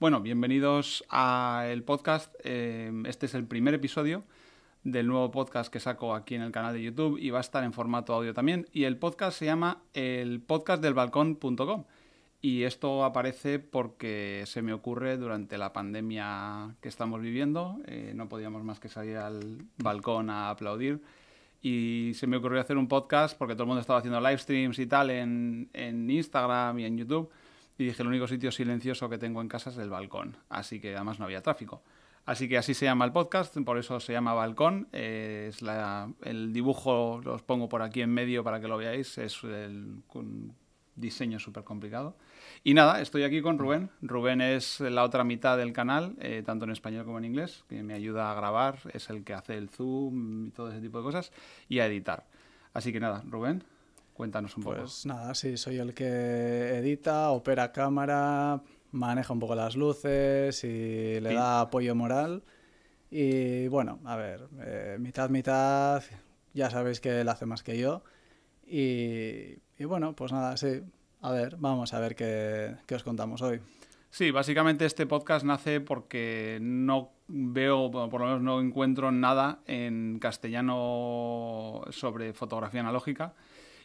Bueno, bienvenidos al podcast. Eh, este es el primer episodio del nuevo podcast que saco aquí en el canal de YouTube y va a estar en formato audio también. Y el podcast se llama el podcast del balcón.com. Y esto aparece porque se me ocurre durante la pandemia que estamos viviendo. Eh, no podíamos más que salir al balcón a aplaudir. Y se me ocurrió hacer un podcast porque todo el mundo estaba haciendo live streams y tal en, en Instagram y en YouTube. Y dije, el único sitio silencioso que tengo en casa es el balcón. Así que además no había tráfico. Así que así se llama el podcast, por eso se llama Balcón. Eh, es la, el dibujo, los pongo por aquí en medio para que lo veáis. Es un diseño súper complicado. Y nada, estoy aquí con Rubén. Rubén es la otra mitad del canal, eh, tanto en español como en inglés, que me ayuda a grabar, es el que hace el zoom y todo ese tipo de cosas, y a editar. Así que nada, Rubén, cuéntanos un poco. Pues nada, sí, soy el que edita, opera cámara, maneja un poco las luces y le Sí. da apoyo moral. Y bueno, a ver, eh, mitad, mitad, ya sabéis que él hace más que yo. Y, y bueno, pues nada, sí. A ver, vamos a ver qué, qué os contamos hoy. Sí, básicamente este podcast nace porque no veo, por lo menos no encuentro nada en castellano sobre fotografía analógica.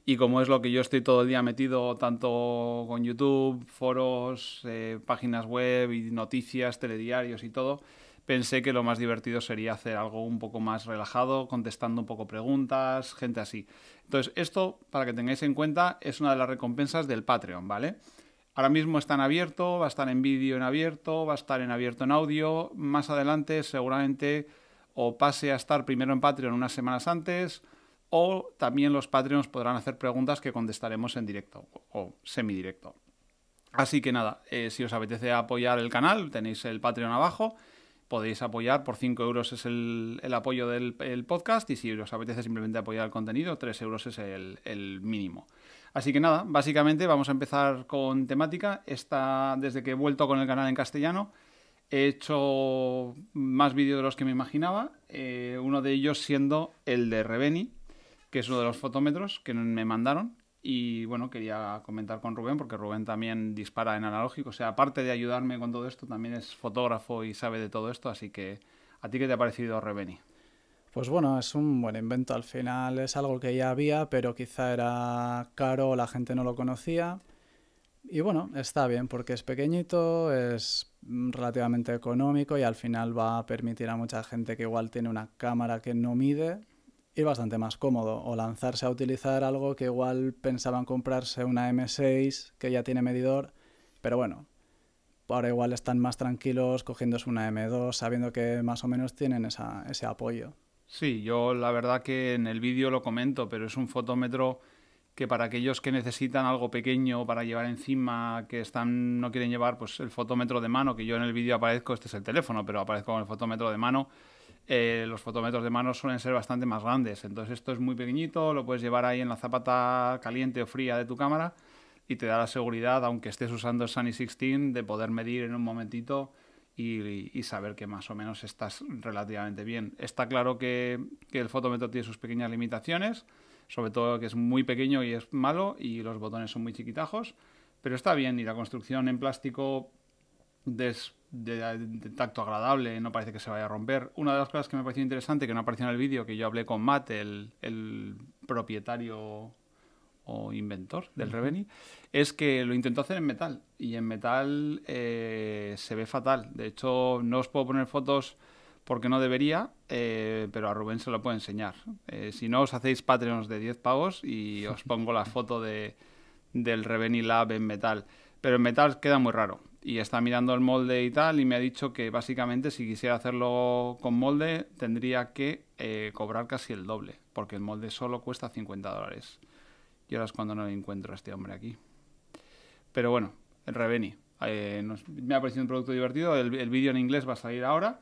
Y como es lo que yo estoy todo el día metido, tanto con YouTube, foros, eh, páginas web y noticias, telediarios y todo, pensé que lo más divertido sería hacer algo un poco más relajado, contestando un poco preguntas, gente así. Entonces, esto, para que tengáis en cuenta, es una de las recompensas del Patreon, ¿vale? Ahora mismo está en abierto, va a estar en vídeo en abierto, va a estar en abierto en audio. Más adelante seguramente o pase a estar primero en Patreon unas semanas antes o también los Patreons podrán hacer preguntas que contestaremos en directo o semidirecto. Así que nada, eh, si os apetece apoyar el canal, tenéis el Patreon abajo. Podéis apoyar, por 5 euros es el, apoyo del el podcast y si os apetece simplemente apoyar el contenido, 3 euros es el, el mínimo. Así que nada, básicamente vamos a empezar con temática. Esta, desde que he vuelto con el canal en castellano, he hecho más vídeos de los que me imaginaba. eh, uno de ellos siendo el de Reveni, que es uno de los fotómetros que me mandaron. Y bueno, quería comentar con Rubén, porque Rubén también dispara en analógico. O sea, aparte de ayudarme con todo esto, también es fotógrafo y sabe de todo esto. Así que, ¿a ti qué te ha parecido Reveni? Pues bueno, es un buen invento. Al final es algo que ya había, pero quizá era caro, la gente no lo conocía. Y bueno, está bien porque es pequeñito, es relativamente económico y al final va a permitir a mucha gente que igual tiene una cámara que no mide ir bastante más cómodo o lanzarse a utilizar algo que igual pensaban comprarse una M6 que ya tiene medidor, pero bueno, ahora igual están más tranquilos cogiéndose una M2 sabiendo que más o menos tienen esa, ese apoyo. Sí, yo la verdad que en el vídeo lo comento, pero es un fotómetro que para aquellos que necesitan algo pequeño para llevar encima, que están no quieren llevar pues el fotómetro de mano, que yo en el vídeo aparezco, este es el teléfono, pero aparezco con el fotómetro de mano. Eh, los fotómetros de mano suelen ser bastante más grandes, entonces esto es muy pequeñito, lo puedes llevar ahí en la zapata caliente o fría de tu cámara y te da la seguridad, aunque estés usando el Sunny 16, de poder medir en un momentito y, saber que más o menos estás relativamente bien. Está claro que, que el fotómetro tiene sus pequeñas limitaciones, sobre todo que es muy pequeño y es malo y los botones son muy chiquitajos, pero está bien y la construcción en plástico des- de, de tacto agradable, no parece que se vaya a romper. Una de las cosas que me pareció interesante, que no apareció en el vídeo, que yo hablé con Matt, el, el propietario o inventor del Reveni, es que lo intentó hacer en metal y en metal eh, se ve fatal. De hecho, no os puedo poner fotos porque no debería, eh, pero a Rubén se lo puedo enseñar. Eh, si no, os hacéis Patreons de 10 pavos y os pongo la foto de, del Reveni Lab en metal. Pero en metal queda muy raro. Y está mirando el molde y tal, y me ha dicho que básicamente si quisiera hacerlo con molde tendría que eh, cobrar casi el doble, porque el molde solo cuesta 50 dólares. Y ahora es cuando no encuentro a este hombre aquí. Pero bueno, el Reveni. eh, me ha parecido un producto divertido. El, el vídeo en inglés va a salir ahora.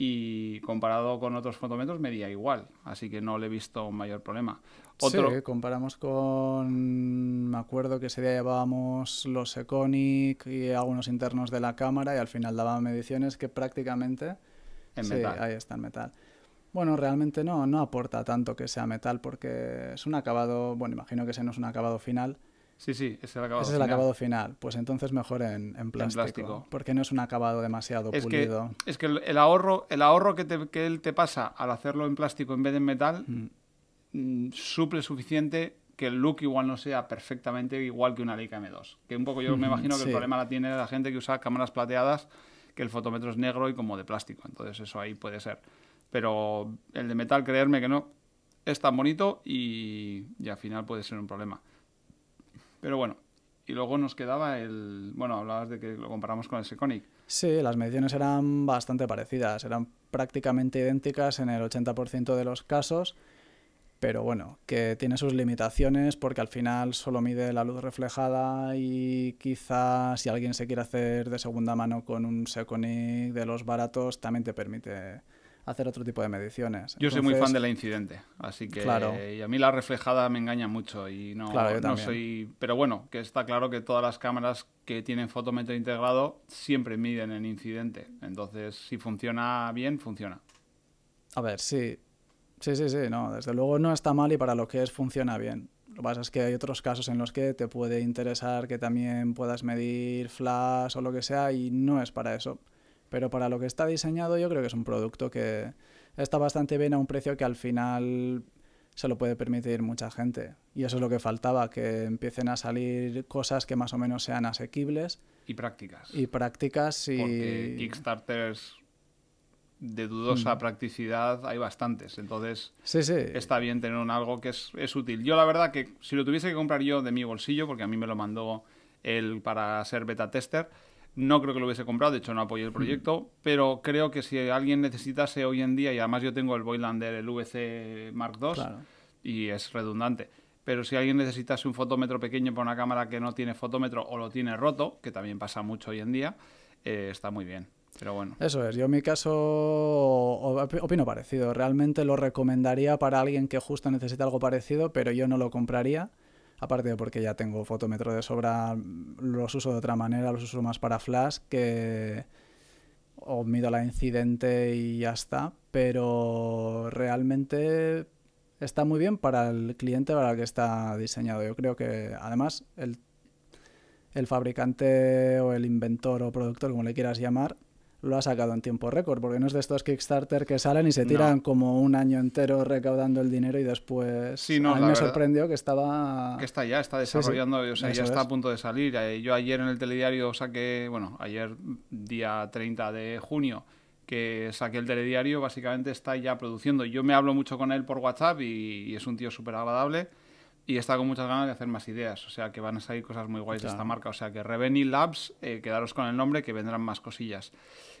Y comparado con otros fotómetros, medía igual. Así que no le he visto un mayor problema. Otro, Sí, comparamos con... Me acuerdo que ese día llevábamos los Econic y algunos internos de la cámara y al final daban mediciones que prácticamente... en sí, metal. ahí está en metal. Bueno, realmente no, no aporta tanto que sea metal porque es un acabado, bueno, imagino que ese no es un acabado final, Sí, sí, es el acabado Ese es el acabado final. Pues entonces mejor en, en, plástico, Porque no es un acabado demasiado es pulido. Que, es que el, ahorro, el ahorro que, te, que él te pasa al hacerlo en plástico en vez de en metal mm. Mm, suple suficiente que el look igual no sea perfectamente igual que una Leica M2. Que un poco yo me imagino que el problema la tiene la gente que usa cámaras plateadas, que el fotómetro es negro y como de plástico. Entonces eso ahí puede ser. Pero el de metal, creerme que no, es tan bonito y, y al final puede ser un problema. Pero bueno, y luego nos quedaba el... Bueno, hablabas de que lo comparamos con el Seconic. Sí, las mediciones eran bastante parecidas, eran prácticamente idénticas en el 80% de los casos, pero bueno, que tiene sus limitaciones porque al final solo mide la luz reflejada y quizá si alguien se quiere hacer de segunda mano con un Seconic de los baratos también te permite hacer otro tipo de mediciones. Yo soy muy fan de la incidente, así que claro. y a mí la reflejada me engaña mucho y no, no soy, pero bueno, que está claro que todas las cámaras que tienen fotómetro integrado siempre miden en incidente, entonces si funciona bien, funciona. A ver, sí, sí, sí, sí, no, desde luego no está mal y para lo que es funciona bien. Lo que pasa es que hay otros casos en los que te puede interesar que también puedas medir flash o lo que sea y no es para eso. Pero para lo que está diseñado yo creo que es un producto que está bastante bien a un precio que al final se lo puede permitir mucha gente. Y eso es lo que faltaba, que empiecen a salir cosas que más o menos sean asequibles. Y prácticas. Y prácticas y... Porque Kickstarters de dudosa mm. practicidad hay bastantes. Entonces sí, sí. está bien tener un algo que es, es, útil. Yo la verdad que si lo tuviese que comprar yo de mi bolsillo, porque a mí me lo mandó él para ser beta tester, no creo que lo hubiese comprado, de hecho no apoyé el proyecto, pero creo que si alguien necesitase hoy en día, y además yo tengo el Voigtlander, el VC Mark II, y es redundante, pero si alguien necesitase un fotómetro pequeño para una cámara que no tiene fotómetro o lo tiene roto, que también pasa mucho hoy en día, eh, está muy bien. Pero bueno. Eso es, yo en mi caso opino parecido. Realmente lo recomendaría para alguien que justo necesita algo parecido, pero yo no lo compraría aparte de porque ya tengo fotómetro de sobra, los uso de otra manera, los uso más para flash que o mido la incidente y ya está, pero realmente está muy bien para el cliente para el que está diseñado. Yo creo que además el, el fabricante o el inventor o productor, como le quieras llamar, lo ha sacado en tiempo récord, porque no es de estos Kickstarter que salen y se tiran como un año entero recaudando el dinero y después sí, no, a mí me sorprendió que estaba... Que está ya, está desarrollando, o sea, ya está a punto de salir. Eh, yo ayer en el telediario saqué, bueno, ayer día 30 de junio, que saqué el telediario, básicamente está ya produciendo. Yo me hablo mucho con él por WhatsApp y, es un tío súper agradable y está con muchas ganas de hacer más ideas. O sea, que van a salir cosas muy guays de esta marca. O sea, que Reveni Labs, eh, quedaros con el nombre, que vendrán más cosillas.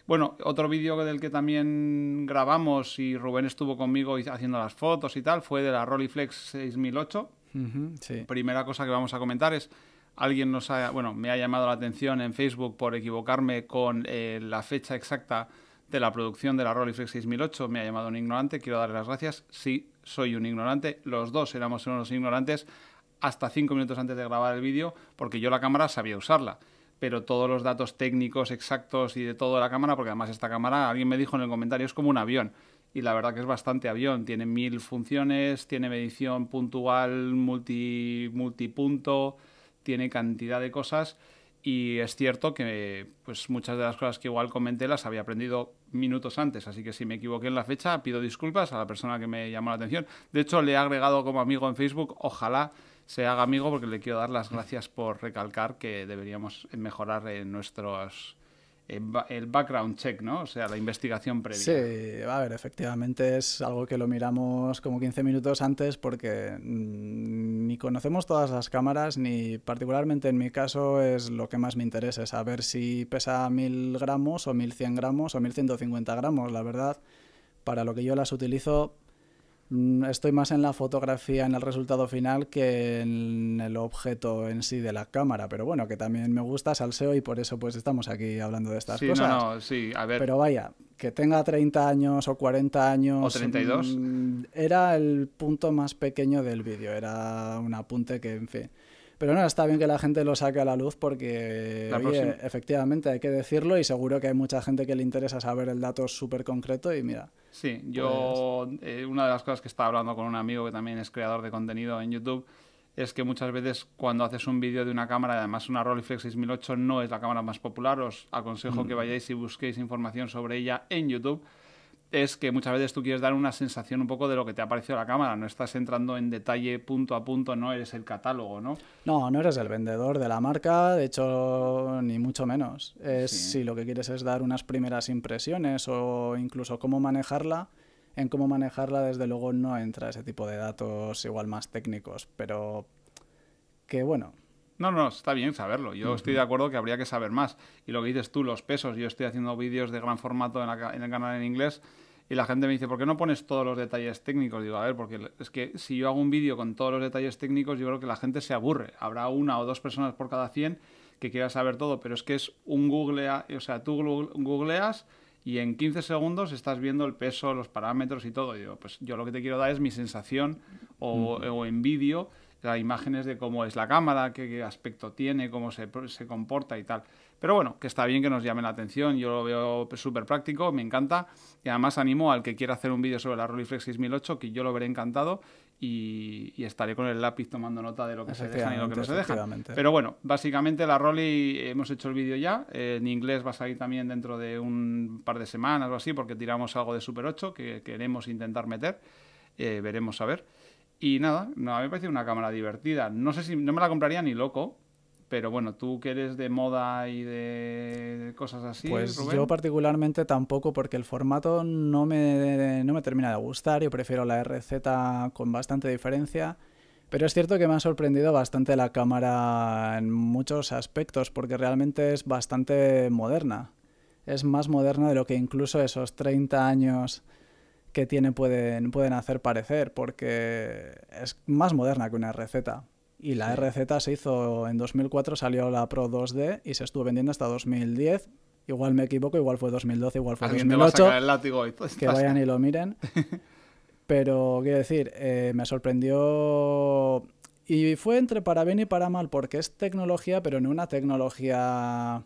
Bueno, otro vídeo del que también grabamos y Rubén estuvo conmigo haciendo las fotos y tal fue de la Rolleiflex 6008. Primera cosa que vamos a comentar es alguien nos ha, bueno, me ha llamado la atención en Facebook por equivocarme con eh, la fecha exacta de la producción de la Rolleiflex 6008. Me ha llamado un ignorante, quiero darle las gracias. Sí, soy un ignorante. Los dos éramos unos ignorantes hasta cinco minutos antes de grabar el vídeo porque yo la cámara sabía usarla pero todos los datos técnicos exactos y de toda la cámara, porque además esta cámara, alguien me dijo en el comentario, es como un avión. Y la verdad que es bastante avión. Tiene mil funciones, tiene medición puntual, multi, multipunto, tiene cantidad de cosas. Y es cierto que pues muchas de las cosas que igual comenté las había aprendido minutos antes, así que si me equivoqué en la fecha, pido disculpas a la persona que me llamó la atención. De hecho, le he agregado como amigo en Facebook, ojalá se haga amigo porque le quiero dar las gracias por recalcar que deberíamos mejorar en nuestros el background check, ¿no? O sea, la investigación previa. Sí, a ver, efectivamente es algo que lo miramos como 15 minutos antes porque mm, ni conocemos todas las cámaras, ni particularmente en mi caso es lo que más me interesa, saber si pesa 1000 gramos o 1100 gramos o 1150 gramos, la verdad. Para lo que yo las utilizo, estoy más en la fotografía, en el resultado final, que en el objeto en sí de la cámara. Pero bueno, que también me gusta salseo y por eso pues estamos aquí hablando de estas cosas. No, no, sí, a ver. Pero vaya, que tenga 30 años o 40 años... O 32. Mm, era el punto más pequeño del vídeo, era un apunte que, en fin... Pero no, está bien que la gente lo saque a la luz porque, efectivamente hay que decirlo y seguro que hay mucha gente que le interesa saber el dato súper concreto y mira. Sí, yo, pues eh, una de las cosas que estaba hablando con un amigo que también es creador de contenido en YouTube, es que muchas veces cuando haces un vídeo de una cámara, y además una Rolleiflex 6008 no es la cámara más popular, os aconsejo que vayáis y busquéis información sobre ella en YouTube es que muchas veces tú quieres dar una sensación un poco de lo que te ha parecido la cámara, no estás entrando en detalle punto a punto, no eres el catálogo, ¿no? No, no eres el vendedor de la marca, de hecho, ni mucho menos. Es si lo que quieres es dar unas primeras impresiones o incluso cómo manejarla, en cómo manejarla desde luego no entra ese tipo de datos igual más técnicos, pero que bueno, no, no, está bien saberlo. Yo estoy de acuerdo que habría que saber más. Y lo que dices tú, los pesos. Yo estoy haciendo vídeos de gran formato en, en, el canal en inglés y la gente me dice, ¿por qué no pones todos los detalles técnicos? Digo, a ver, porque es que si yo hago un vídeo con todos los detalles técnicos, yo creo que la gente se aburre. Habrá una o dos personas por cada 100 que quieran saber todo, pero es que es un Google, o sea, tú googleas y en 15 segundos estás viendo el peso, los parámetros y todo. Y digo, pues yo lo que te quiero dar es mi sensación o, o en vídeo las imágenes de cómo es la cámara, qué, aspecto tiene, cómo se, se, comporta y tal. Pero bueno, que está bien que nos llame la atención, yo lo veo súper práctico, me encanta y además animo al que quiera hacer un vídeo sobre la Rolleiflex 6008 que yo lo veré encantado y, estaré con el lápiz tomando nota de lo que se deja y lo que no se deja. Pero bueno, básicamente la Rolly hemos hecho el vídeo ya, en inglés va a salir también dentro de un par de semanas o así porque tiramos algo de Super 8 que queremos intentar meter, eh, veremos a ver. Y nada, no, a mí me parece una cámara divertida. No sé si no me la compraría ni loco, pero bueno, tú que eres de moda y de cosas así. Pues yo particularmente tampoco, porque el formato no me, no me termina de gustar. Yo prefiero la RZ con bastante diferencia. Pero es cierto que me ha sorprendido bastante la cámara en muchos aspectos, porque realmente es bastante moderna. Es más moderna de lo que incluso esos 30 años que tiene pueden, pueden hacer parecer, porque es más moderna que una RZ. Y la RZ se hizo en 2004, salió la Pro 2D y se estuvo vendiendo hasta 2010. Igual me equivoco, igual fue 2012, igual fue 2008. el látigo y que vayan y lo miren. Pero, quiero decir, eh, me sorprendió. Y fue entre para bien y para mal, porque es tecnología, pero no una tecnología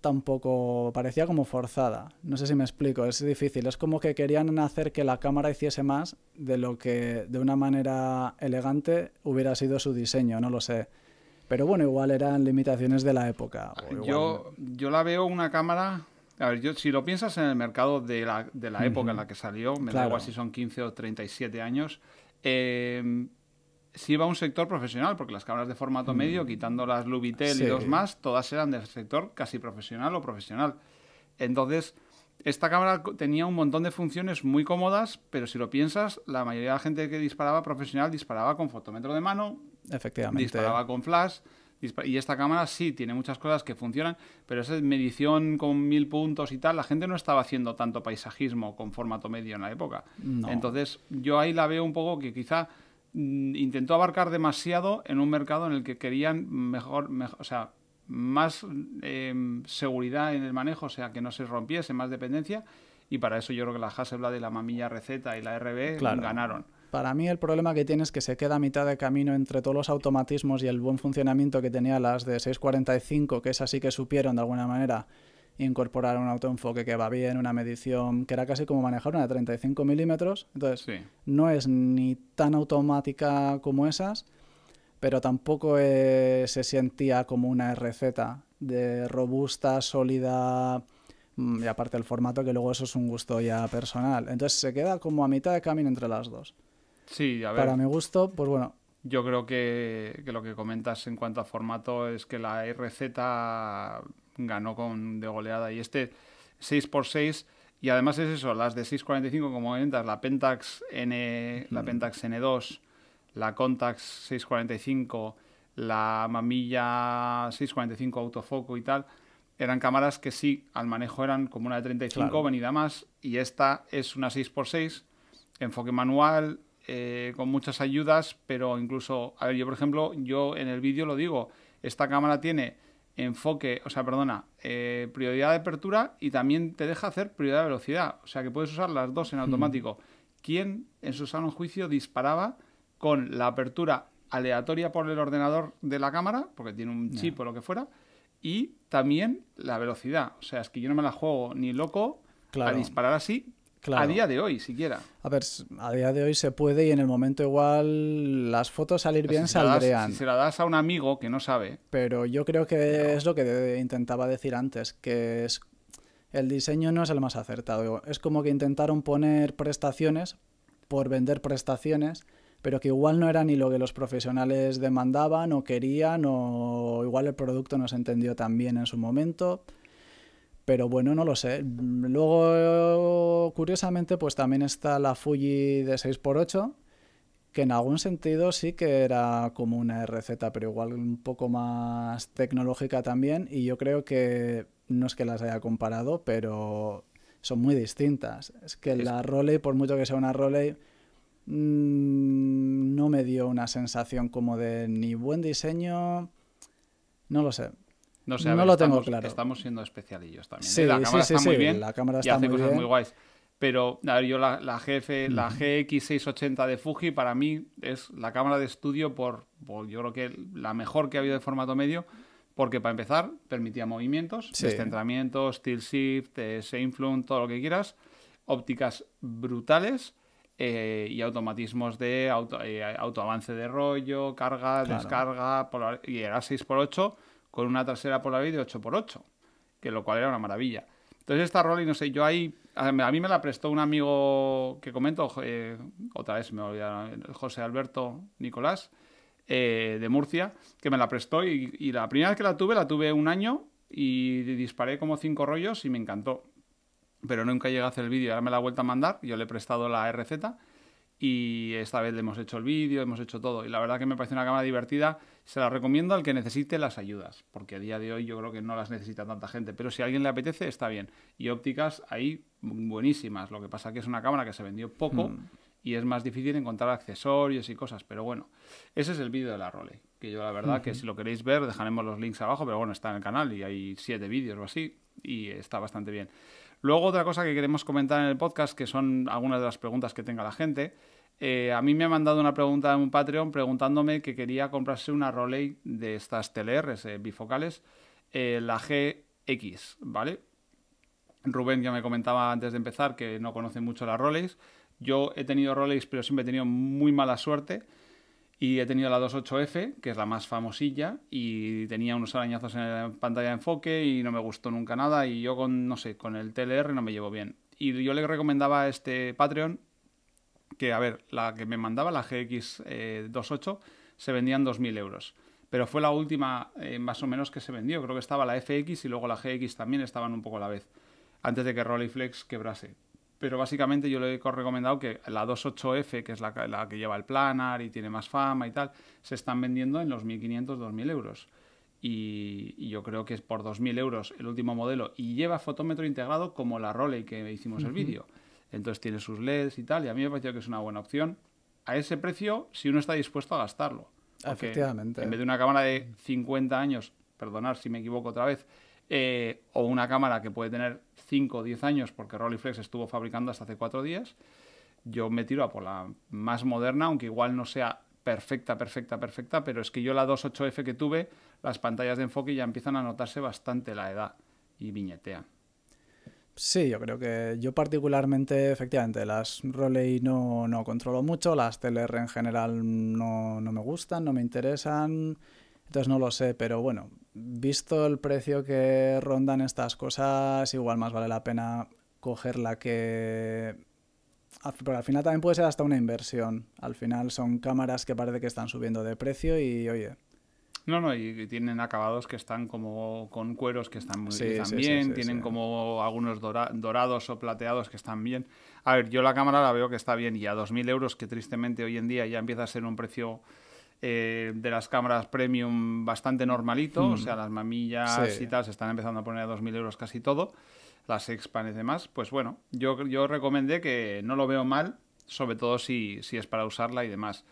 tampoco parecía como forzada. No sé si me explico, es difícil. Es como que querían hacer que la cámara hiciese más de lo que de una manera elegante hubiera sido su diseño, no lo sé. Pero bueno, igual eran limitaciones de la época. Yo, yo la veo una cámara... A ver, yo, si lo piensas en el mercado de la, de la época en la que salió, me da igual si son 15 o 37 años, eh, sí va a un sector profesional, porque las cámaras de formato mm. medio, quitando las Lubitel y dos más, todas eran del sector casi profesional o profesional. Entonces, esta cámara tenía un montón de funciones muy cómodas, pero si lo piensas, la mayoría de la gente que disparaba profesional disparaba con fotómetro de mano, Efectivamente. disparaba con flash. Y esta cámara sí tiene muchas cosas que funcionan, pero esa medición con mil puntos y tal, la gente no estaba haciendo tanto paisajismo con formato medio en la época. Entonces, yo ahí la veo un poco que quizá intentó abarcar demasiado en un mercado en el que querían mejor, o sea, más em, seguridad en el manejo, o sea, que no se rompiese, más dependencia, y para eso yo creo que la Hasselblad y la mamilla receta y la RB ganaron. Para mí el problema que tiene es que se queda a mitad de camino entre todos los automatismos y el buen funcionamiento que tenía las de 645, que es así que supieron de alguna manera incorporar un autoenfoque que va bien, una medición que era casi como manejar una de 35 milímetros. Entonces, no es ni tan automática como esas, pero tampoco se sentía como una receta de robusta, sólida mm, y aparte el formato, que luego eso es un gusto ya personal. Entonces se queda como a mitad de camino entre las dos. Sí, a ver. Para mi gusto, pues bueno. Yo creo que, que lo que comentas en cuanto a formato es que la RZ ganó con de goleada. Y este 6x6, y además es eso, las de 645 como comentas, la Pentax N, la Pentax N2, la Contax 645, la mamilla 645 autofoco y tal, eran cámaras que sí, al manejo eran como una de 35, venida más, y esta es una 6x6, enfoque manual, eh, con muchas ayudas, pero incluso, a ver, yo por ejemplo, yo en el vídeo lo digo, esta cámara tiene enfoque, o sea, perdona, eh, prioridad de apertura y también te deja hacer prioridad de velocidad. O sea, que puedes usar las dos en automático. ¿Quién en su sano juicio disparaba con la apertura aleatoria por el ordenador de la cámara, porque tiene un chip o lo que fuera, y también la velocidad? O sea, es que yo no me la juego ni loco a disparar así A día de hoy, siquiera. A ver, a día de hoy se puede y en el momento igual las fotos salir bien saldrían. si se la das a un amigo que no sabe. Pero yo creo que es lo que intentaba decir antes, que es el diseño no es el más acertado. Es como que intentaron poner prestaciones por vender prestaciones, pero que igual no era ni lo que los profesionales demandaban o querían, o igual el producto no se entendió tan bien en su momento. Pero bueno, no lo sé. Luego, curiosamente, pues también está la Fuji de 6x8, que en algún sentido sí que era como una RZ, pero igual un poco más tecnológica también. Y yo creo que no es que las haya comparado, pero son muy distintas. Es que la Roley, por mucho que sea una Roley, mm, no me dio una sensación como de ni buen diseño. No lo sé. No, sé, no lo tengo claro. Estamos siendo especialillos también. ¿eh? Sí, la cámara está muy bien. La cámara y hace cosas muy guays. Pero yo la, la, GF, la GX680 de Fuji para mí es la cámara de estudio por, yo creo que la mejor que ha habido de formato medio, porque para empezar permitía movimientos, descentramientos, tilt shift, eh, todo lo que quieras, ópticas brutales eh, y automatismos de auto, eh, autoavance de rollo, carga, descarga, y era 6x8 con una trasera Polaroid de 8x8, que lo cual era una maravilla. Entonces esta Rolly, no sé, yo ahí, a mí me la prestó un amigo que comento, eh, otra vez me olvidé, José Alberto Nicolás, eh, de Murcia, que me la prestó y, la primera vez que la tuve, la tuve un año y disparé como cinco rollos y me encantó. Pero nunca llegué a hacer el vídeo, ahora me la he vuelto a mandar, yo le he prestado la RZ y esta vez le hemos hecho el vídeo, hemos hecho todo. Y la verdad que me parece una cámara divertida. Se la recomiendo al que necesite las ayudas, porque a día de hoy yo creo que no las necesita tanta gente. Pero si a alguien le apetece, está bien. Y ópticas ahí buenísimas. Lo que pasa que es una cámara que se vendió poco hmm. y es más difícil encontrar accesorios y cosas. Pero bueno, ese es el vídeo de la Role. Que yo la verdad que si lo queréis ver, dejaremos los links abajo. Pero bueno, está en el canal y hay siete vídeos o así. Y está bastante bien. Luego otra cosa que queremos comentar en el podcast, que son algunas de las preguntas que tenga la gente. Eh, a mí me ha mandado una pregunta en un Patreon preguntándome que quería comprarse una Rolei de estas TLRs eh, bifocales, eh, la GX, ¿vale? Rubén ya me comentaba antes de empezar que no conoce mucho las Rolex. Yo he tenido Rolex, pero siempre he tenido muy mala suerte. Y he tenido la 28F, que es la más famosilla, y tenía unos arañazos en la pantalla de enfoque y no me gustó nunca nada. Y yo con, no sé, con el TLR no me llevo bien. Y yo le recomendaba a este Patreon que, a ver, la que me mandaba, la GX28, eh, se vendían 2.000 euros. Pero fue la última, eh, más o menos, que se vendió. Creo que estaba la FX y luego la GX también estaban un poco a la vez, antes de que Rolleiflex quebrase pero básicamente yo le he recomendado que la 28F, que es la, que lleva el planar y tiene más fama y tal, se están vendiendo en los 1.500, 2.000 euros. Y, yo creo que es por 2.000 euros el último modelo y lleva fotómetro integrado como la Roley que hicimos el vídeo. Entonces tiene sus LEDs y tal, y a mí me parecido que es una buena opción. A ese precio, si uno está dispuesto a gastarlo. Efectivamente. En vez de una cámara de 50 años, perdonar si me equivoco otra vez, eh, o una cámara que puede tener 5 o 10 años, porque Rolleiflex estuvo fabricando hasta hace 4 días, yo me tiro a por la más moderna, aunque igual no sea perfecta, perfecta, perfecta, pero es que yo la 28F que tuve, las pantallas de enfoque ya empiezan a notarse bastante la edad y viñetean. Sí, yo creo que yo particularmente, efectivamente, las Rolei no, no controlo mucho, las TLR en general no, no me gustan, no me interesan, entonces no lo sé, pero bueno, visto el precio que rondan estas cosas, igual más vale la pena coger la que... Porque al final también puede ser hasta una inversión. Al final son cámaras que parece que están subiendo de precio y oye... No, no, y tienen acabados que están como con cueros que están muy bien, tienen como algunos dorados o plateados que están bien. A ver, yo la cámara la veo que está bien y a 2.000 euros, que tristemente hoy en día ya empieza a ser un precio eh, de las cámaras premium bastante normalito, o hmm. sea, las mamillas y tal se están empezando a poner a 2.000 euros casi todo, las Expan y demás, pues bueno, yo, yo recomendé que no lo veo mal, sobre todo si, si es para usarla y demás.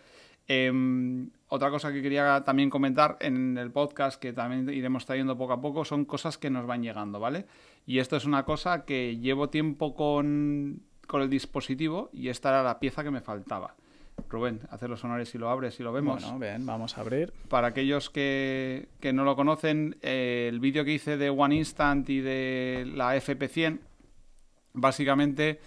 Em, otra cosa que quería también comentar en el podcast, que también iremos trayendo poco a poco, son cosas que nos van llegando, ¿vale? Y esto es una cosa que llevo tiempo con, con el dispositivo y esta era la pieza que me faltaba. Rubén, hacer los honores y lo abres y lo vemos. Bueno, bien, vamos a abrir. Para aquellos que, no lo conocen, eh, el vídeo que hice de One Instant y de la FP100, básicamente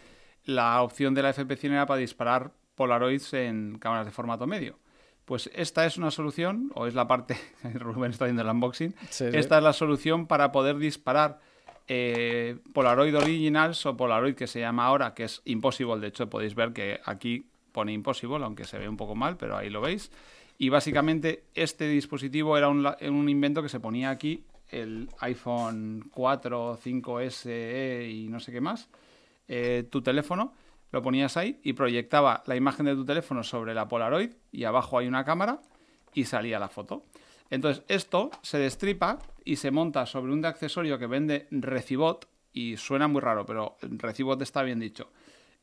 la opción de la FP100 era para disparar Polaroids en cámaras de formato medio. Pues esta es una solución, o es la parte, Rubén está viendo el unboxing, esta es la solución para poder disparar eh, Polaroid Originals o Polaroid que se llama ahora, que es Impossible, de hecho podéis ver que aquí pone Impossible, aunque se ve un poco mal, pero ahí lo veis. Y básicamente este dispositivo era un, invento que se ponía aquí, el iPhone 4, 5S e y no sé qué más, eh, tu teléfono, lo ponías ahí y proyectaba la imagen de tu teléfono sobre la Polaroid y abajo hay una cámara y salía la foto. Entonces esto se destripa y se monta sobre un accesorio que vende Recibot y suena muy raro, pero Recibot está bien dicho,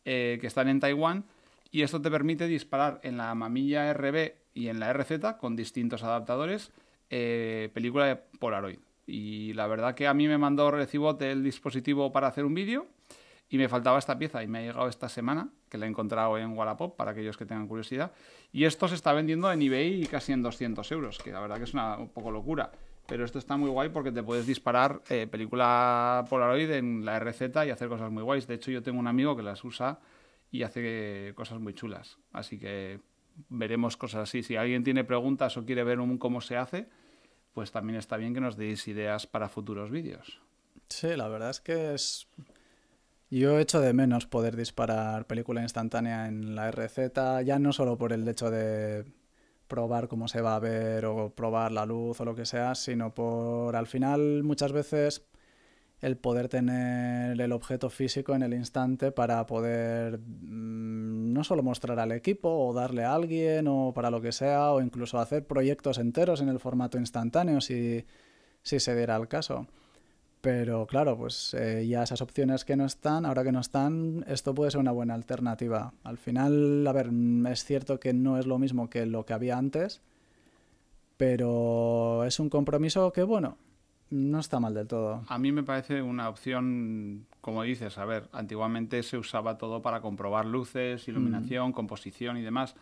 eh, que están en Taiwán y esto te permite disparar en la mamilla RB y en la RZ con distintos adaptadores eh, película de Polaroid. Y la verdad que a mí me mandó Recibot el dispositivo para hacer un vídeo y me faltaba esta pieza y me ha llegado esta semana, que la he encontrado en Wallapop para aquellos que tengan curiosidad. Y esto se está vendiendo en eBay casi en 200 euros, que la verdad que es una un poco locura. Pero esto está muy guay porque te puedes disparar eh, película Polaroid en la RZ y hacer cosas muy guays. De hecho, yo tengo un amigo que las usa y hace cosas muy chulas. Así que veremos cosas así. Si alguien tiene preguntas o quiere ver un cómo se hace, pues también está bien que nos deis ideas para futuros vídeos. Sí, la verdad es que es yo echo de menos poder disparar película instantánea en la RZ, ya no solo por el hecho de probar cómo se va a ver o probar la luz o lo que sea, sino por al final muchas veces el poder tener el objeto físico en el instante para poder mm, no solo mostrar al equipo o darle a alguien o para lo que sea o incluso hacer proyectos enteros en el formato instantáneo si, si se diera el caso. Pero claro, pues eh, ya esas opciones que no están, ahora que no están, esto puede ser una buena alternativa. Al final, a ver, mm, es cierto que no es lo mismo que lo que había antes, pero es un compromiso que, bueno, no está mal del todo. A mí me parece una opción, como dices, a ver, antiguamente se usaba todo para comprobar luces, iluminación, mm. composición y demás,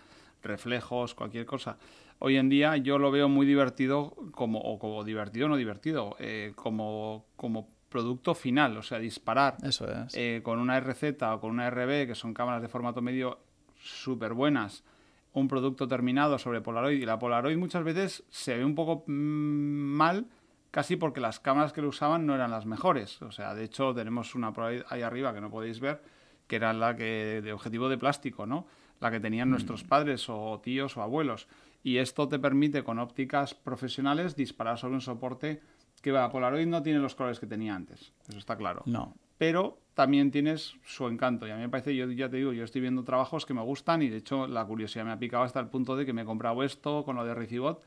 reflejos, cualquier cosa. Hoy en día yo lo veo muy divertido, como, o como divertido o no divertido, eh, como, como producto final, o sea, disparar Eso es. Eh, con una RZ o con una RB, que son cámaras de formato medio súper buenas, un producto terminado sobre Polaroid. Y la Polaroid muchas veces se ve un poco mm, mal, casi porque las cámaras que lo usaban no eran las mejores. O sea, de hecho tenemos una Polaroid ahí arriba que no podéis ver, que era la que de objetivo de plástico, ¿no? La que tenían mm. nuestros padres o tíos o abuelos y esto te permite con ópticas profesionales disparar sobre un soporte que va, Polaroid no tiene los colores que tenía antes, eso está claro. No. Pero también tienes su encanto y a mí me parece, yo ya te digo, yo estoy viendo trabajos que me gustan y de hecho la curiosidad me ha picado hasta el punto de que me he comprado esto con lo de Recibot,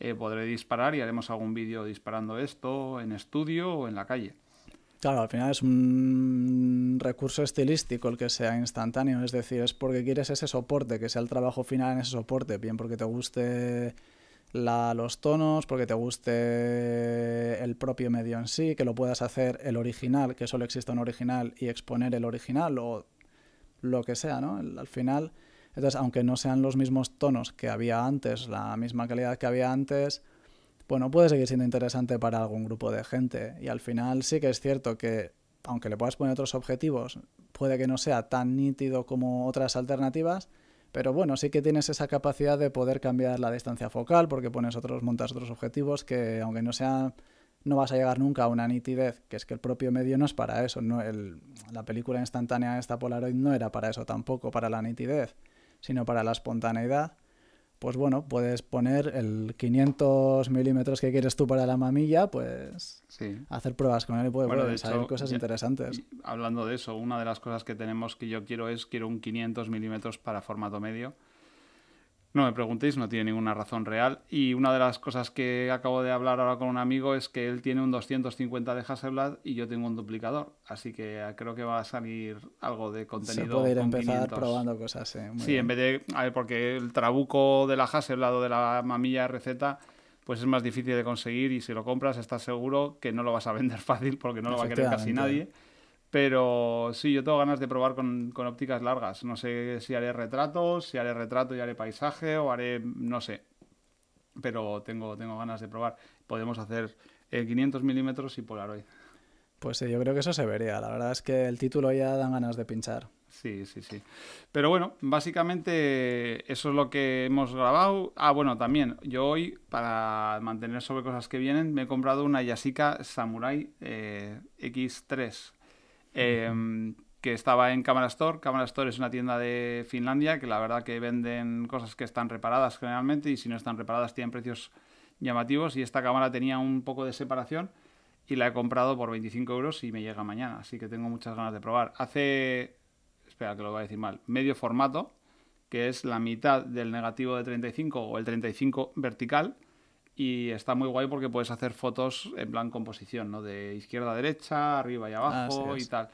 eh, podré disparar y haremos algún vídeo disparando esto en estudio o en la calle. Claro, al final es un recurso estilístico el que sea instantáneo, es decir, es porque quieres ese soporte, que sea el trabajo final en ese soporte, bien porque te guste los tonos, porque te guste el propio medio en sí, que lo puedas hacer el original, que solo exista un original y exponer el original o lo que sea, ¿no? Al final, entonces, aunque no sean los mismos tonos que había antes, la misma calidad que había antes, bueno, puede seguir siendo interesante para algún grupo de gente. Y al final sí que es cierto que, aunque le puedas poner otros objetivos, puede que no sea tan nítido como otras alternativas, pero bueno, sí que tienes esa capacidad de poder cambiar la distancia focal porque pones otros, montas otros objetivos que aunque no sea no vas a llegar nunca a una nitidez, que es que el propio medio no es para eso, no el, la película instantánea esta Polaroid no era para eso tampoco, para la nitidez, sino para la espontaneidad pues bueno, puedes poner el 500 milímetros que quieres tú para la mamilla, pues hacer pruebas con él y puede, salir cosas interesantes. hablando de eso, una de las cosas que tenemos que yo quiero es, quiero un 500 milímetros para formato medio no me preguntéis, no tiene ninguna razón real. Y una de las cosas que acabo de hablar ahora con un amigo es que él tiene un 250 de Hasselblad y yo tengo un duplicador. Así que creo que va a salir algo de contenido. Se puede ir empezar probando cosas, sí. sí, en vez de. A ver, porque el trabuco de la Hasselblad o de la mamilla receta pues es más difícil de conseguir y si lo compras estás seguro que no lo vas a vender fácil porque no lo va a querer casi nadie. Pero sí, yo tengo ganas de probar con, ópticas largas. No sé si haré retratos, si haré retrato y haré paisaje o haré, no sé. Pero tengo, tengo ganas de probar. Podemos hacer 500 milímetros y Polaroid. Pues sí, yo creo que eso se vería. La verdad es que el título ya dan ganas de pinchar. Sí, sí, sí. Pero bueno, básicamente eso es lo que hemos grabado. Ah, bueno, también, yo hoy, para mantener sobre cosas que vienen, me he comprado una Yasika Samurai eh, X3, em, que estaba en Camera Store. Camera Store es una tienda de Finlandia que la verdad que venden cosas que están reparadas generalmente y si no están reparadas tienen precios llamativos y esta cámara tenía un poco de separación y la he comprado por 25 euros y me llega mañana, así que tengo muchas ganas de probar. Hace espera que lo voy a decir mal, medio formato, que es la mitad del negativo de 35 o el 35 vertical. Y está muy guay porque puedes hacer fotos en plan composición, ¿no? De izquierda a derecha, arriba y abajo Ah, sí, y tal.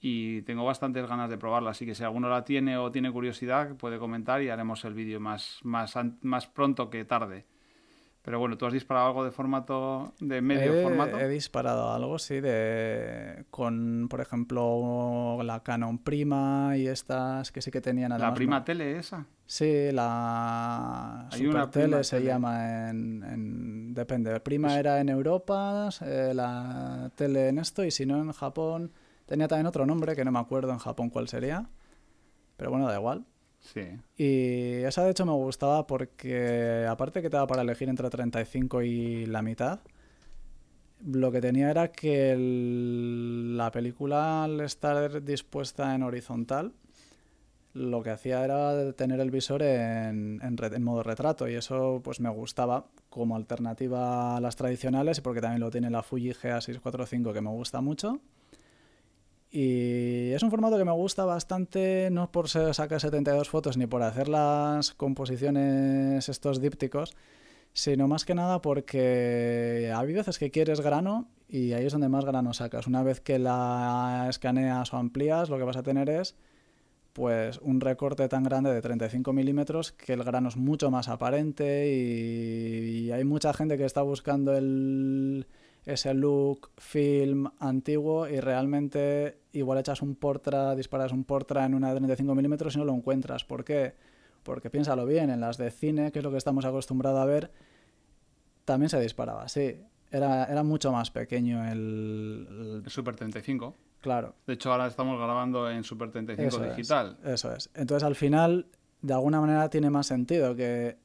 Y tengo bastantes ganas de probarla, así que si alguno la tiene o tiene curiosidad, puede comentar y haremos el vídeo más, más, más pronto que tarde. Pero bueno, ¿tú has disparado algo de formato, de medio he, formato? he disparado algo, sí, de con, por ejemplo, la Canon Prima y estas que sí que tenían ¿La además prima mo- tele esa? Sí, la Hay una Tele Prima se Tele. llama en, en- Depende. Prima era en Europa, eh, la tele en esto, y si no en Japón. Tenía también otro nombre que no me acuerdo en Japón cuál sería. Pero bueno, da igual. Sí. Y esa de hecho me gustaba porque aparte que te daba para elegir entre 35 y la mitad, lo que tenía era que la película al estar dispuesta en horizontal, lo que hacía era tener el visor en, en modo retrato y eso pues me gustaba como alternativa a las tradicionales porque también lo tiene la Fuji GA645 que me gusta mucho. Y es un formato que me gusta bastante, no por sacar 72 fotos ni por hacer las composiciones estos dípticos, sino más que nada porque hay veces que quieres grano y ahí es donde más grano sacas. Una vez que la escaneas o amplías, lo que vas a tener es pues un recorte tan grande de 35 milímetros que el grano es mucho más aparente y, hay mucha gente que está buscando ese look film antiguo y realmente igual echas un portra, disparas un portra en una de 35 milímetros y no lo encuentras. ¿Por qué? Porque piénsalo bien, en las de cine, que es lo que estamos acostumbrados a ver, también se disparaba así. Era, era mucho más pequeño el, el- El Super 35. Claro. De hecho, ahora estamos grabando en Super 35 Eso es, digital. eso es. Entonces, al final, de alguna manera tiene más sentido que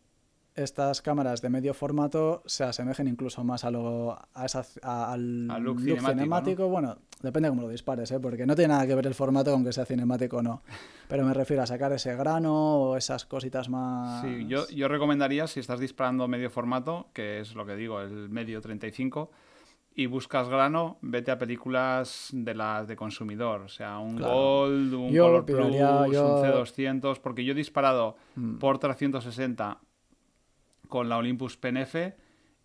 estas cámaras de medio formato se asemejen incluso más a lo, a esa- a- al, Al look look cinemático, cinemático. Bueno, depende de cómo lo dispares, ¿eh? porque no tiene nada que ver el formato con que sea cinemático o no. Pero me refiero a sacar ese grano o esas cositas más... Sí, yo, yo recomendaría, si estás disparando medio formato, que es lo que digo, el medio 35, y buscas grano, vete a películas de las de consumidor, o sea, un Claro. Gold, un Yo Color Plus, yo- un C200, porque yo he disparado Mm. por 360 con la Olympus PNF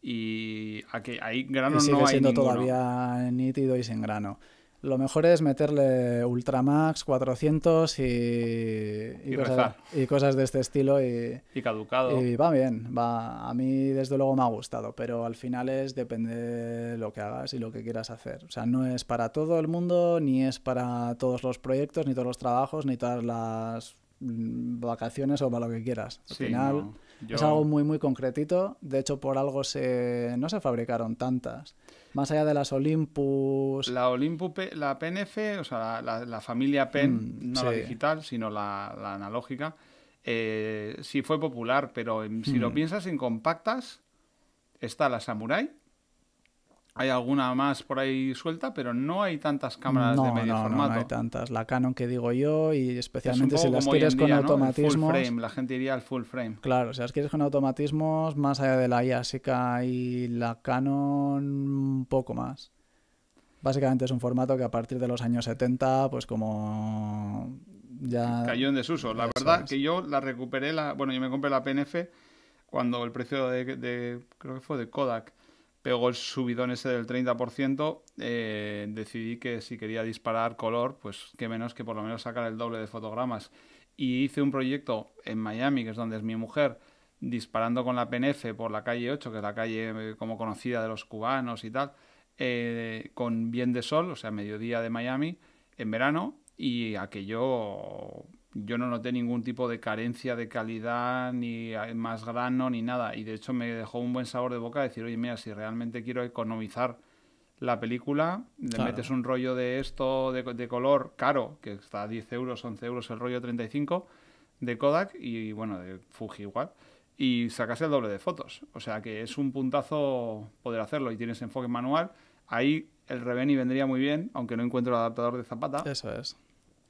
y aquí, ahí grano y sigue no hay siendo ninguno. todavía nítido y sin grano. Lo mejor es meterle Ultramax 400 y, y, Y cosas, rezar. y cosas de este estilo y, Y caducado. y va bien. Va, a mí desde luego me ha gustado, pero al final es depende de lo que hagas y lo que quieras hacer. O sea, no es para todo el mundo, ni es para todos los proyectos, ni todos los trabajos, ni todas las mm, vacaciones o para lo que quieras. Al Sí, final no, yo- es algo muy muy concretito. De hecho, por algo se no se fabricaron tantas. Más allá de las Olympus. La Olympus, la PNF, o sea, la, la- la familia PEN, Mm, no la digital, sino la, la analógica, eh, sí fue popular, pero si lo Mm. piensas en compactas, está la Samurai, hay alguna más por ahí suelta, pero no hay tantas cámaras no, de medio no, no, formato. no hay tantas. La Canon que digo yo y especialmente si las quieres con automatismos. Full frame, la gente iría al full frame. Claro, si las quieres con automatismos, más allá de la Yasica y la Canon, un poco más. Básicamente es un formato que a partir de los años 70, pues como ya... cayó en desuso. La verdad es. que yo la recuperé, la, bueno, yo me compré la PNF cuando el precio de, de- creo que fue de Kodak, pegó el subidón ese del 30%, eh, decidí que si quería disparar color, pues qué menos que por lo menos sacar el doble de fotogramas. Y hice un proyecto en Miami, que es donde es mi mujer, disparando con la PNF por la calle 8, que es la calle eh, como conocida de los cubanos y tal, eh, con bien de sol, o sea, mediodía de Miami, en verano, y aquello yo no noté ningún tipo de carencia de calidad, ni más grano, ni nada. Y de hecho me dejó un buen sabor de boca decir, oye, mira, si realmente quiero economizar la película, le metes un rollo de esto de, color caro, que está a 10 euros, 11 euros el rollo 35 de Kodak y bueno, de Fuji igual, y sacas el doble de fotos. O sea que es un puntazo poder hacerlo y tienes enfoque manual. Ahí el Reveni vendría muy bien, aunque no encuentro el adaptador de zapata. Eso es.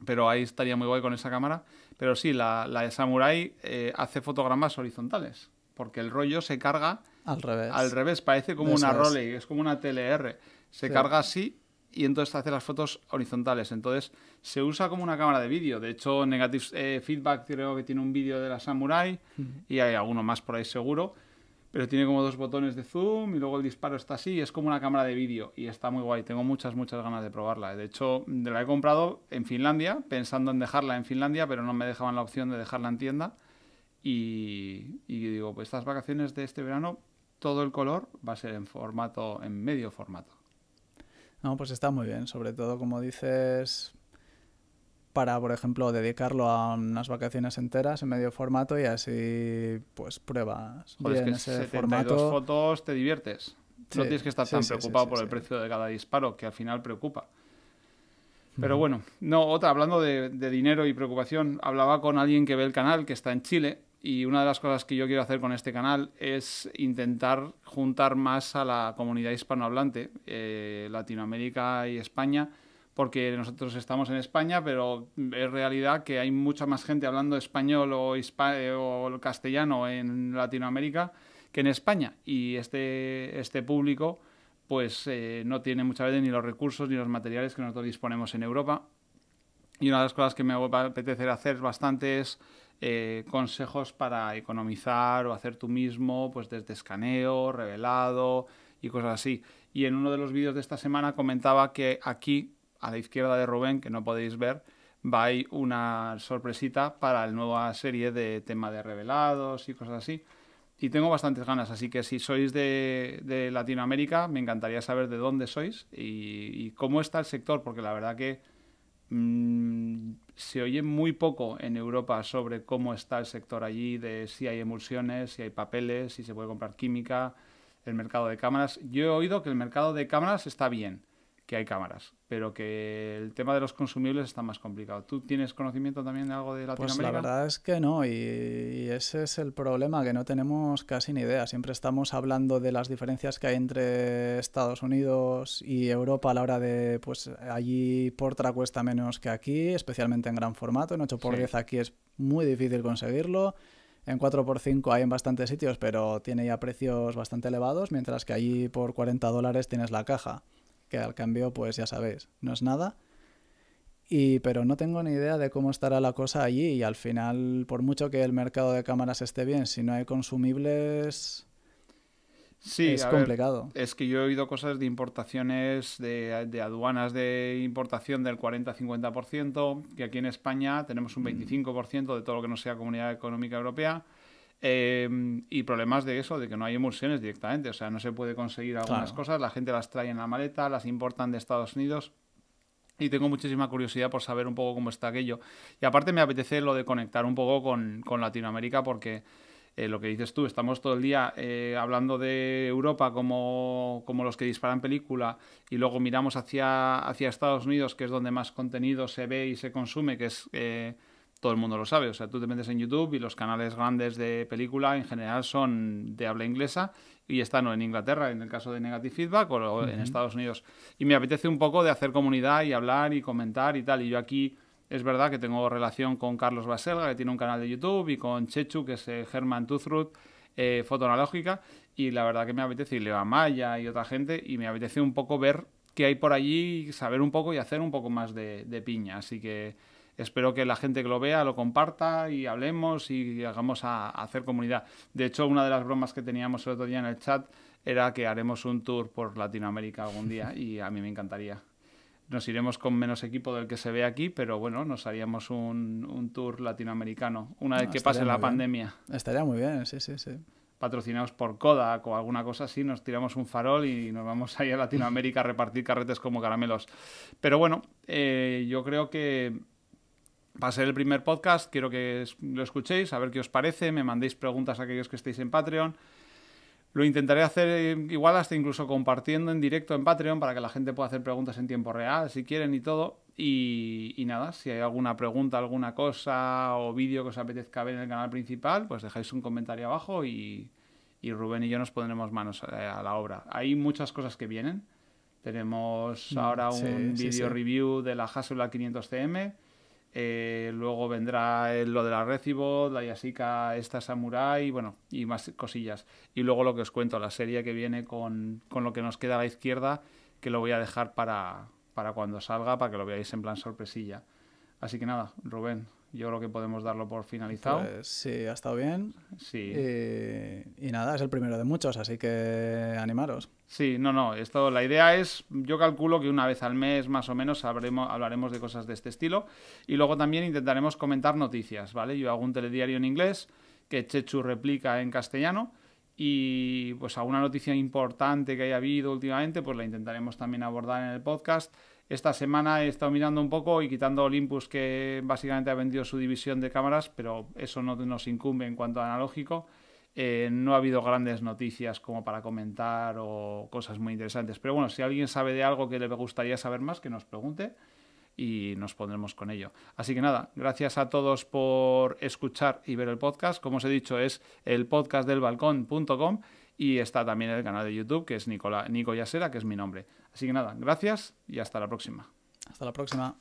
Pero ahí estaría muy guay con esa cámara. Pero sí, la, la de Samurai eh, hace fotogramas horizontales, porque el rollo se carga al revés. Al revés, parece como una Rolex, es como una TLR. Se carga así y entonces hace las fotos horizontales. Entonces se usa como una cámara de vídeo. De hecho, Negative eh, Feedback creo que tiene un vídeo de la Samurai y hay alguno más por ahí seguro. Pero tiene como dos botones de zoom y luego el disparo está así. es como una cámara de vídeo y está muy guay. Tengo muchas, muchas ganas de probarla. De hecho, la he comprado en Finlandia, pensando en dejarla en Finlandia, pero no me dejaban la opción de dejarla en tienda. Y, y digo, pues estas vacaciones de este verano todo el color va a ser en formato, en medio formato. No, pues está muy bien, sobre todo como dices, para, por ejemplo, dedicarlo a unas vacaciones enteras en medio formato y así, pues, pruebas Joder, bien es que ese formato. fotos te diviertes. no tienes que estar tan preocupado por el precio de cada disparo, que al final preocupa. Pero bueno, no, otra, hablando de, de, dinero y preocupación, hablaba con alguien que ve el canal, que está en Chile, y una de las cosas que yo quiero hacer con este canal es intentar juntar más a la comunidad hispanohablante, eh, Latinoamérica y España, porque nosotros estamos en España, pero es realidad que hay mucha más gente hablando español o, o castellano en Latinoamérica que en España. Y este, este público pues eh, no tiene muchas veces ni los recursos ni los materiales que nosotros disponemos en Europa. Y una de las cosas que me va a apetecer hacer bastante es eh, consejos para economizar o hacer tú mismo, pues desde escaneo, revelado y cosas así. Y en uno de los vídeos de esta semana comentaba que aquí, a la izquierda de Rubén, que no podéis ver, va a ir una sorpresita para la nueva serie de tema de revelados y cosas así. Y tengo bastantes ganas, así que si sois de, Latinoamérica, me encantaría saber de dónde sois y, cómo está el sector, porque la verdad que mm, se oye muy poco en Europa sobre cómo está el sector allí, de si hay emulsiones, si hay papeles, si se puede comprar química, el mercado de cámaras. Yo he oído que el mercado de cámaras está bien, que hay cámaras, pero que el tema de los consumibles está más complicado. ¿Tú tienes conocimiento también de algo de Latinoamérica? Pues la verdad es que no, y, ese es el problema, que no tenemos casi ni idea. Siempre estamos hablando de las diferencias que hay entre Estados Unidos y Europa a la hora de, pues allí Portra cuesta menos que aquí, especialmente en gran formato, en 8x10 aquí es muy difícil conseguirlo. En 4x5 hay en bastantes sitios, pero tiene ya precios bastante elevados, mientras que allí por 40 dólares tienes la caja que al cambio, pues ya sabéis, no es nada. Y, pero no tengo ni idea de cómo estará la cosa allí y al final, por mucho que el mercado de cámaras esté bien, si no hay consumibles, sí, es complicado. es que yo he oído cosas de importaciones, de, de aduanas de importación del 40-50%, que aquí en España tenemos un 25% de todo lo que no sea Comunidad Económica Europea. Em, y problemas de eso, de que no hay emulsiones directamente, o sea, no se puede conseguir algunas cosas, la gente las trae en la maleta, las importan de Estados Unidos y tengo muchísima curiosidad por saber un poco cómo está aquello. Y aparte me apetece lo de conectar un poco con, con Latinoamérica porque eh, lo que dices tú, estamos todo el día eh, hablando de Europa como, como, los que disparan película y luego miramos hacia, hacia Estados Unidos, que es donde más contenido se ve y se consume, que es... Eh, todo el mundo lo sabe. O sea, tú te metes en YouTube y los canales grandes de película en general son de habla inglesa y están o en Inglaterra, en el caso de Negative Feedback, o en Estados Unidos. Y me apetece un poco de hacer comunidad y hablar y comentar y tal. Y yo aquí es verdad que tengo relación con Carlos Baselga, que tiene un canal de YouTube, y con Chechu, que es eh, Germán Tuzrut, eh, foto analógica. Y la verdad que me apetece, y Leo Amaya y otra gente, y me apetece un poco ver qué hay por allí, saber un poco y hacer un poco más de, de piña. Así que espero que la gente que lo vea lo comparta y hablemos y hagamos a, hacer comunidad. De hecho, una de las bromas que teníamos el otro día en el chat era que haremos un tour por Latinoamérica algún día y a mí me encantaría. Nos iremos con menos equipo del que se ve aquí, pero bueno, nos haríamos un, tour latinoamericano una vez que pase la pandemia. Estaría muy bien, sí, sí, sí patrocinados por Kodak o alguna cosa así, nos tiramos un farol y nos vamos ahí a Latinoamérica a repartir carretes como caramelos. Pero bueno, eh, yo creo que Va a ser el primer podcast, quiero que lo escuchéis, a ver qué os parece, me mandéis preguntas a aquellos que estéis en Patreon. Lo intentaré hacer eh, igual hasta incluso compartiendo en directo en Patreon para que la gente pueda hacer preguntas en tiempo real, si quieren y todo. Y, nada, si hay alguna pregunta, alguna cosa o vídeo que os apetezca ver en el canal principal, pues dejáis un comentario abajo y, Rubén y yo nos pondremos manos a, la obra. Hay muchas cosas que vienen. Tenemos mm, ahora un vídeo review de la Hasselblad 500cm eh, luego vendrá lo de la Recibo, la Yasica, esta Samurai, bueno, y más cosillas. Y luego lo que os cuento, la serie que viene con, con lo que nos queda a la izquierda, que lo voy a dejar para, para cuando salga, para que lo veáis en plan sorpresilla. Así que nada, Rubén, yo creo que podemos darlo por finalizado. Pues sí, ha estado bien. Sí. Y, nada, es el primero de muchos, así que animaros. Sí, no, no. Esto, la idea es, yo calculo que una vez al mes más o menos hablaremos de cosas de este estilo. Y luego también intentaremos comentar noticias, ¿vale? Yo hago un telediario en inglés que Chechu replica en castellano. Y pues alguna noticia importante que haya habido últimamente, pues la intentaremos también abordar en el podcast. Esta semana he estado mirando un poco y quitando Olympus, que básicamente ha vendido su división de cámaras, pero eso no nos incumbe en cuanto a analógico. Eh, no ha habido grandes noticias como para comentar o cosas muy interesantes. Pero bueno, si alguien sabe de algo que le gustaría saber más, que nos pregunte y nos pondremos con ello. Así que nada, gracias a todos por escuchar y ver el podcast. Como os he dicho, es el podcastdelbalcón.com y está también el canal de YouTube, que es Nicola, Nico Yasera, que es mi nombre. Así que nada, gracias y hasta la próxima. Hasta la próxima.